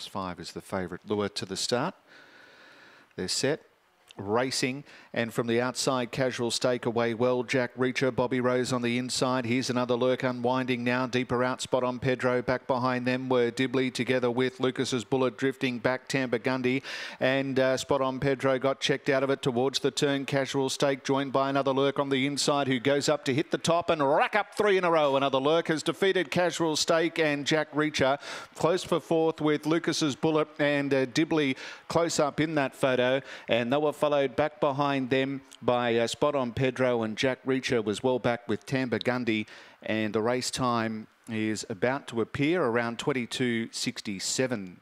Five is the favourite lure to the start. They're set racing. And from the outside casual stake away. Well Jack Reacher Bobby Rose on the inside. Here's another lurk unwinding now. Deeper out spot on Pedro. Back behind them were Dibley together with Lucas's bullet drifting back Tampa Gundy. And uh, spot on Pedro got checked out of it towards the turn. Casual stake joined by another lurk on the inside who goes up to hit the top and rack up three in a row. Another lurk has defeated casual stake and Jack Reacher close for fourth with Lucas's bullet and uh, Dibley close up in that photo. And they were followed back behind them by uh, Spot on Pedro and Jack Reacher was well back with Tampa Gundy and the race time is about to appear around 22.67.